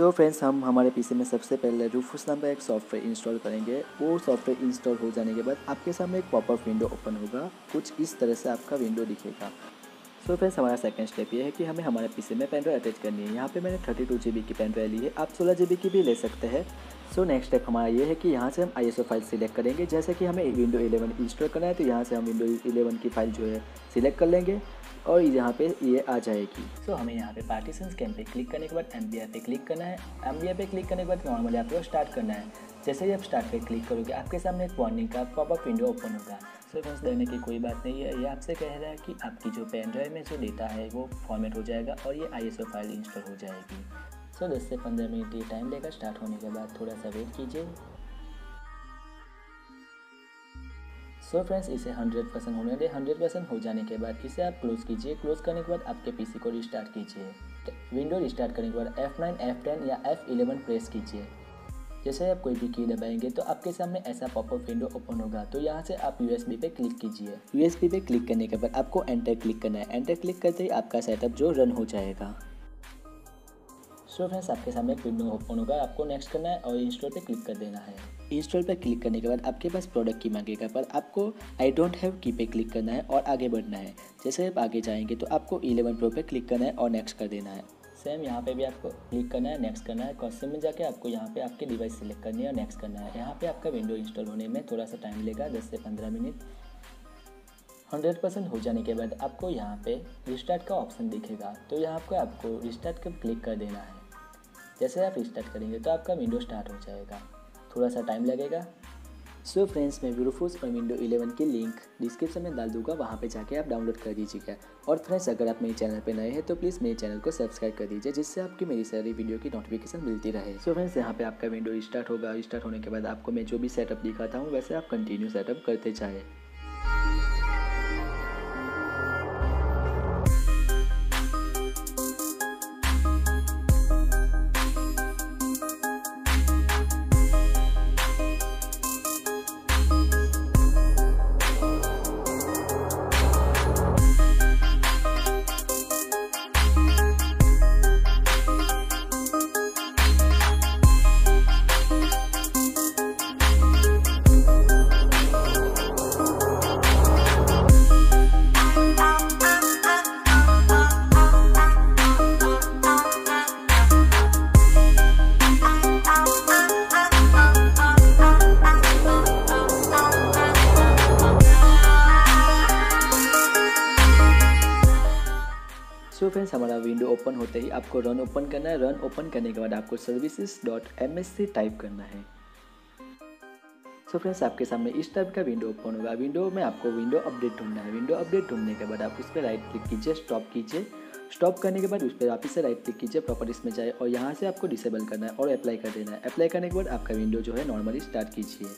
सो so friends हम हमारे PC में सबसे पहले रूफूस नाम का एक सॉफ्टवेयर इंस्टॉल करेंगे। वो सॉफ्टवेयर इंस्टॉल हो जाने के बाद आपके सामने एक पॉपअप विंडो ओपन होगा। कुछ इस तरह से आपका विंडो दिखेगा। So फ्रेंड्स हमारा सेकंड स्टेप ये है कि हमें हमारे पीसी में पेन ड्राइव अटैच करनी है। यहाँ पे मैंने थर्टी टू जी बी की पेन ड्राइव ली है। आप सोलह जी बी की भी ले सकते हैं। सो नेक्स्ट स्टेप हमारा ये है कि यहाँ से हम आईएसओ फ़ाइल सिलेक्ट करेंगे। जैसे कि हमें विंडो इलेवन इंस्टॉल करना है तो यहाँ से हम विंडो इलेवन की फ़ाइल जो है सिलेक्ट कर लेंगे और यहाँ पे ये आ जाएगी। सो so, हमें यहाँ पे पार्टीशन स्कैन पे क्लिक करने के बाद एम पे क्लिक करना है। एम पे क्लिक करने के बाद नॉर्मली आपको स्टार्ट करना है। जैसे ही आप स्टार्ट पे क्लिक करोगे आपके सामने एक वार्निंग का पॉपअप विंडो ओपन होगा। सो फ्रेंड्स डरने की कोई बात नहीं है। ये आपसे कह रहा है कि आपकी जो पेन ड्राइव में जो डेटा है वो फॉर्मेट हो जाएगा और ये आईएसओ फ़ाइल इंस्टॉल हो जाएगी। सो दस से पंद्रह मिनट ये टाइम लेगा स्टार्ट होने के बाद थोड़ा सा वेट कीजिए। सो so फ्रेंड्स इसे 100 परसेंट होने दें। 100 परसेंट हो जाने के बाद इसे आप क्लोज़ कीजिए। क्लोज़ करने के बाद आपके पीसी को रिस्टार्ट कीजिए। विंडो रिस्टार्ट करने के बाद F9, F10 या F11 प्रेस कीजिए। जैसे आप कोई भी की दबाएँगे तो आपके सामने ऐसा पॉपअप विंडो ओपन होगा। तो यहाँ से आप यूएसबी पे क्लिक कीजिए। यूएसबी पे क्लिक करने के बाद आपको एंटर क्लिक करना है। एंटर क्लिक करते ही आपका सेटअप जो रन हो जाएगा। सो फ्रेंड्स आपके सामने विंडो ओपन होगा। आपको नेक्स्ट करना है और इंस्टॉल पे क्लिक कर देना है। इंस्टॉल पर क्लिक करने के बाद आपके पास प्रोडक्ट की मांगेगा पर आपको आई डोंट हैव की पे क्लिक करना है और आगे बढ़ना है। जैसे आप आगे जाएँगे तो आपको 11 प्रो पे क्लिक करना है और नेक्स्ट कर देना है। सेम यहाँ पे भी आपको क्लिक करना है नेक्स्ट करना है कॉस्ट्यूम में जाके आपको यहाँ पे आपके डिवाइस सिलेक्ट करनी है और नेक्स्ट करना है। यहाँ पे आपका विंडो इंस्टॉल होने में थोड़ा सा टाइम लेगा, दस से पंद्रह मिनट हंड्रेड परसेंट हो जाने के बाद आपको यहाँ पे रिस्टार्ट का ऑप्शन दिखेगा। तो यहाँ पर आपको रिस्टार्ट का क्लिक कर देना है। जैसे आप रिस्टार्ट करेंगे तो आपका विंडो स्टार्ट हो जाएगा। थोड़ा सा टाइम लगेगा। सो फ्रेंड्स मैं ब्यूरोफोर्स और विंडो 11 की लिंक डिस्क्रिप्शन में डाल दूँगा, वहाँ पे जाके आप डाउनलोड कर दीजिएगा। और फ्रेंड्स अगर आप मेरे चैनल पे नए हैं तो प्लीज़ मेरे चैनल को सब्सक्राइब कर दीजिए, जिससे आपकी मेरी सारी वीडियो की नोटिफिकेशन मिलती रहे। सो फ्रेंड्स यहाँ पे आपका विंडो स्टार्ट होगा। स्टार्ट होने के बाद आपको मैं जो भी सेटअप दिखाता हूँ, वैसे आप कंटिन्यू सेटअप करते जाए। फ्रेंड्स हमारा विंडो ओपन होते ही आपको रन ओपन करना है। रन ओपन करने के बाद आपको services dot M S C type करना है। सो so फ्रेंड्स आपके सामने इस टाइप का विंडो ओपन होगा। विंडो में आपको विंडो अपडेट ढूंढना है। विंडो अपडेट ढूँढने के बाद आप उस पर राइट क्लिक कीजिए स्टॉप कीजिए। स्टॉप करने के बाद उस पर वापस से राइट क्लिक कीजिए प्रॉपर्टीज़ में जाए और यहाँ से आपको डिसेबल करना है और अप्लाई कर देना है। अप्लाई करने के बाद आपका विंडो जो है नॉर्मली स्टार्ट कीजिए।